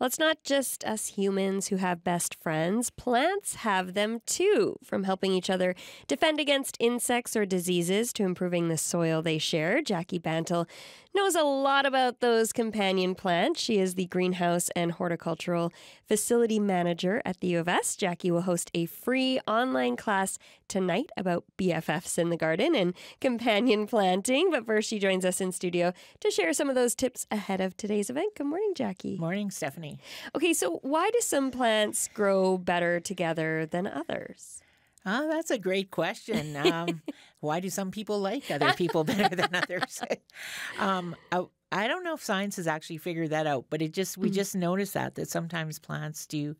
Well, it's not just us humans who have best friends, plants have them too, from helping each other defend against insects or diseases to improving the soil they share. Jackie Bantle knows a lot about those companion plants. She is the greenhouse and horticultural facility manager at the U of S. Jackie will host a free online class tonight about BFFs in the garden and companion planting. But first, she joins us in studio to share some of those tips ahead of today's event. Good morning, Jackie. Morning, Stephanie. Okay, so why do some plants grow better together than others? Oh, that's a great question. Um, why do some people like other people better than others? um, I, I, don't know if science has actually figured that out, but it just we mm. just notice that that sometimes plants do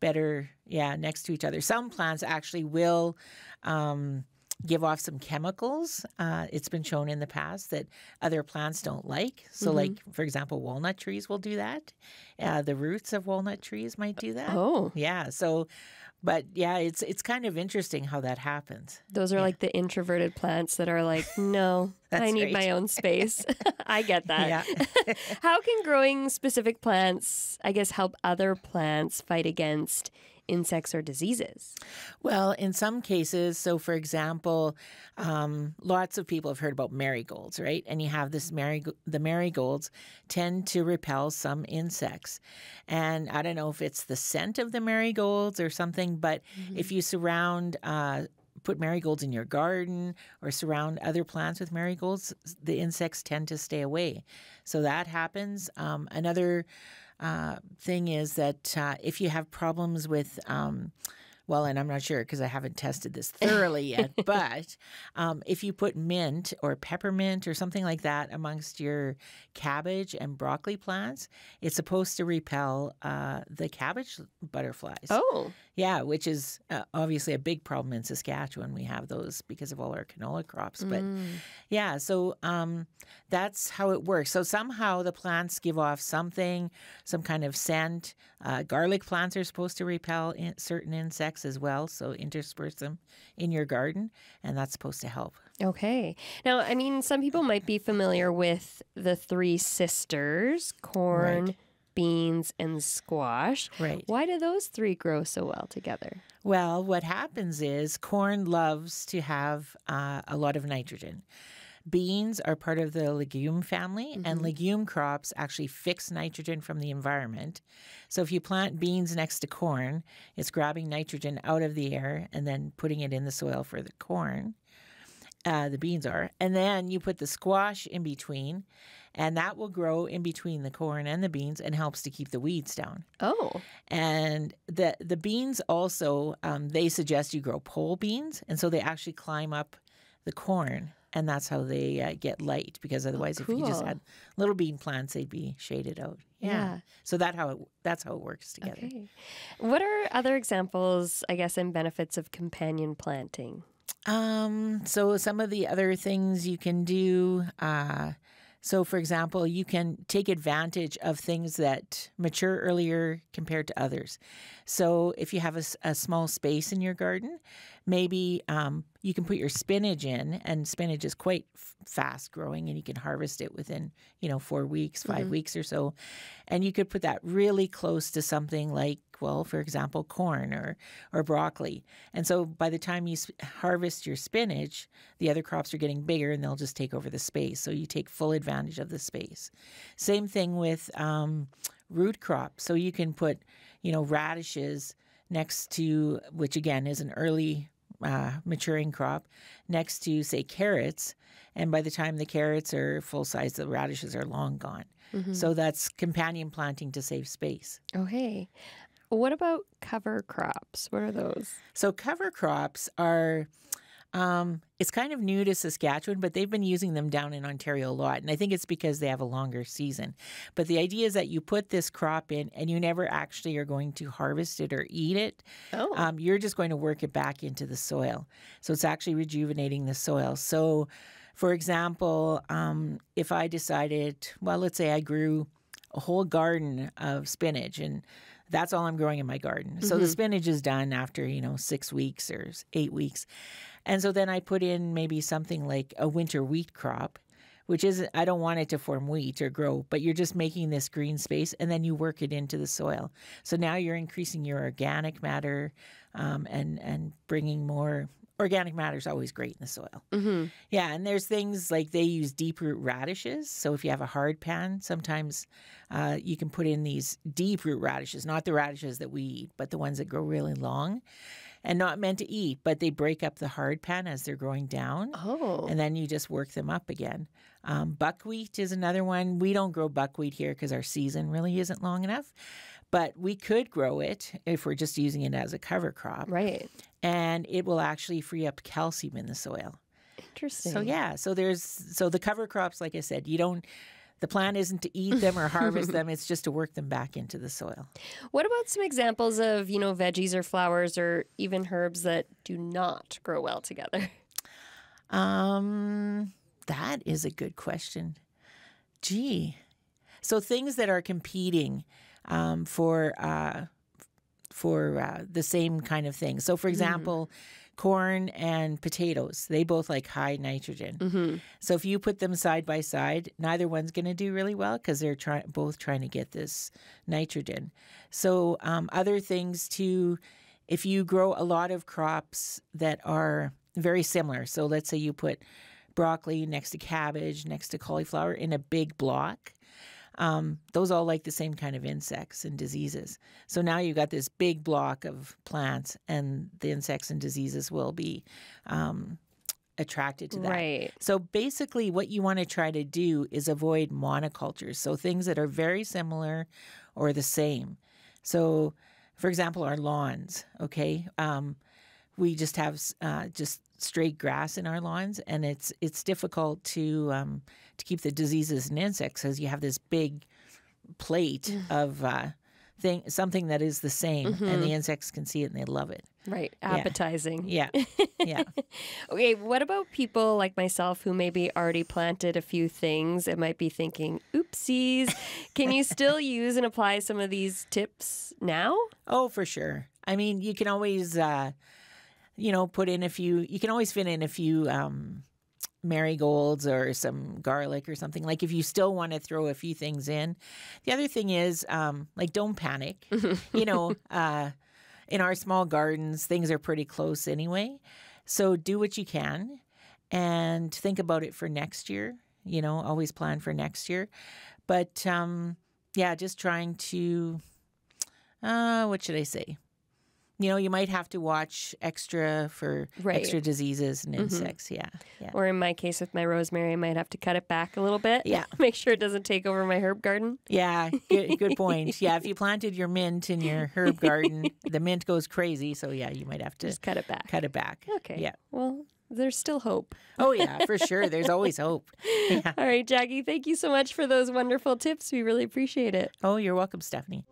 better, yeah, next to each other. Some plants actually will. Um, give off some chemicals. Uh, it's been shown in the past that other plants don't like. So, mm-hmm. like for example, walnut trees will do that. Uh, the roots of walnut trees might do that. Oh, yeah. So, but yeah, it's it's kind of interesting how that happens. Those are yeah. like the introverted plants that are like, no, I need right. my own space. I get that. Yeah. how can growing specific plants, I guess, help other plants fight against insects or diseases? Well, in some cases, so for example, um, lots of people have heard about marigolds, right? And you have this marigold, the marigolds tend to repel some insects. And I don't know if it's the scent of the marigolds or something, but mm-hmm. if you surround, uh, put marigolds in your garden or surround other plants with marigolds, the insects tend to stay away. So that happens. Um, another uh, thing is that uh, if you have problems with um, well, and I'm not sure because I haven't tested this thoroughly yet, but um, if you put mint or peppermint or something like that amongst your cabbage and broccoli plants, it's supposed to repel uh, the cabbage butterflies. Oh. Yeah, which is uh, obviously a big problem in Saskatchewan. We have those because of all our canola crops. But mm. yeah, so um, that's how it works. So somehow the plants give off something, some kind of scent. Uh, garlic plants are supposed to repel in certain insects as well. So intersperse them in your garden, and that's supposed to help. Okay. Now, I mean, some people might be familiar with the three sisters corn, right. Beans, and squash. Right. Why do those three grow so well together? Well, what happens is corn loves to have uh, a lot of nitrogen. Beans are part of the legume family, mm-hmm. and legume crops actually fix nitrogen from the environment. So if you plant beans next to corn, it's grabbing nitrogen out of the air and then putting it in the soil for the corn. Uh, the beans are. And then you put the squash in between, and that will grow in between the corn and the beans and helps to keep the weeds down. Oh. And the, the beans also, um, they suggest you grow pole beans, and so they actually climb up the corn and that's how they uh, get light because otherwise oh, cool. if you just had little bean plants they'd be shaded out yeah, yeah. so that how it that's how it works together okay. what are other examples i guess and benefits of companion planting um so some of the other things you can do uh so, for example, you can take advantage of things that mature earlier compared to others. So, if you have a, a small space in your garden, maybe um, you can put your spinach in, and spinach is quite f- fast growing, and you can harvest it within, you know, four weeks, 5 mm-hmm. weeks or so. And you could put that really close to something like well, for example, corn or, or broccoli. And so by the time you harvest your spinach, the other crops are getting bigger and they'll just take over the space. So you take full advantage of the space. Same thing with um, root crops. So you can put, you know, radishes next to, which again is an early uh, maturing crop, next to, say, carrots. And by the time the carrots are full size, the radishes are long gone. Mm-hmm. So that's companion planting to save space. Okay. What about cover crops? What are those? So, cover crops are. Um, it's kind of new to Saskatchewan, but they've been using them down in Ontario a lot. And I think it's because they have a longer season. But the idea is that you put this crop in and you never actually are going to harvest it or eat it. Oh. Um, you're just going to work it back into the soil. So it's actually rejuvenating the soil. So, for example, um, if I decided, well, let's say I grew a whole garden of spinach and that's all I'm growing in my garden. Mm-hmm. So the mm-hmm. spinach is done after, you know, six weeks or eight weeks. And so then I put in maybe something like a winter wheat crop which is I don't want it to form wheat or grow, but you're just making this green space and then you work it into the soil. So now you're increasing your organic matter um, and and bringing more organic matter is always great in the soil. Mm-hmm. Yeah, and there's things like they use deep root radishes. So if you have a hard pan, sometimes uh, you can put in these deep root radishes, not the radishes that we eat, but the ones that grow really long and not meant to eat, but they break up the hard pan as they're growing down. Oh. And then you just work them up again. Um, buckwheat is another one. We don't grow buckwheat here because our season really isn't long enough, but we could grow it if we're just using it as a cover crop. right. And it will actually free up calcium in the soil. Interesting. So yeah, so there's so the cover crops, like I said, you don't. The plan isn't to eat them or harvest them; it's just to work them back into the soil. What about some examples of, you know, veggies or flowers or even herbs that do not grow well together? Um, that is a good question. Gee, so things that are competing um, for uh, for uh, the same kind of thing. So, for example, corn and potatoes, they both like high nitrogen. Mm-hmm. So if you put them side by side, neither one's going to do really well because they're trying both trying to get this nitrogen. So um, other things too, if you grow a lot of crops that are very similar. So let's say you put broccoli next to cabbage, next to cauliflower in a big block. Um, those all like the same kind of insects and diseases. So now you've got this big block of plants, and the insects and diseases will be um, attracted to that. Right. So basically, what you want to try to do is avoid monocultures. So things that are very similar or the same. So, for example, our lawns, okay? Um, we just have uh, just straight grass in our lawns, and it's it's difficult to um, to keep the diseases and insects because you have this big plate of uh, thing something that is the same, and the insects can see it and they love it. Right. Appetizing. Yeah, yeah. Okay, what about people like myself who maybe already planted a few things and might be thinking, oopsies? Can you still use and apply some of these tips now? Oh, for sure. I mean, you can always, uh, you know, put in a few. You can always fit in a few um, marigolds or some garlic or something. Like if you still want to throw a few things in. The other thing is, um, like, don't panic. you know, uh, in our small gardens, things are pretty close anyway. So do what you can, and think about it for next year. You know, always plan for next year. But um, yeah, just trying to. Uh, what should I say? You know, you might have to watch extra for Right. extra diseases and mm-hmm. insects. Yeah, yeah. Or in my case with my rosemary, I might have to cut it back a little bit. Yeah. Make sure it doesn't take over my herb garden. Yeah, good, good point. Yeah, if you planted your mint in your herb garden, the mint goes crazy. So yeah, you might have to Just cut it back. cut it back. Okay. Yeah. Well, there's still hope. Oh yeah, for sure. There's always hope. Yeah. All right, Jackie, thank you so much for those wonderful tips. We really appreciate it. Oh, you're welcome, Stephanie.